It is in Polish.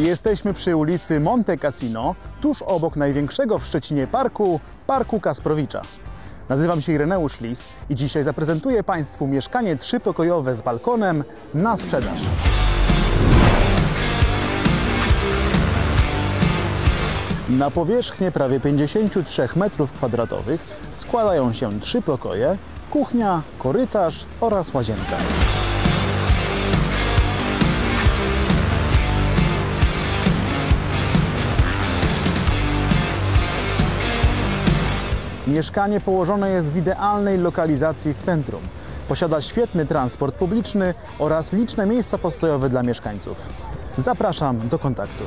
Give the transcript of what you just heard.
Jesteśmy przy ulicy Monte Cassino, tuż obok największego w Szczecinie parku, Parku Kasprowicza. Nazywam się Ireneusz Lis i dzisiaj zaprezentuję Państwu mieszkanie trzypokojowe z balkonem na sprzedaż. Na powierzchnię prawie 53 m2 składają się trzy pokoje, kuchnia, korytarz oraz łazienka. Mieszkanie położone jest w idealnej lokalizacji w centrum. Posiada świetny transport publiczny oraz liczne miejsca postojowe dla mieszkańców. Zapraszam do kontaktu.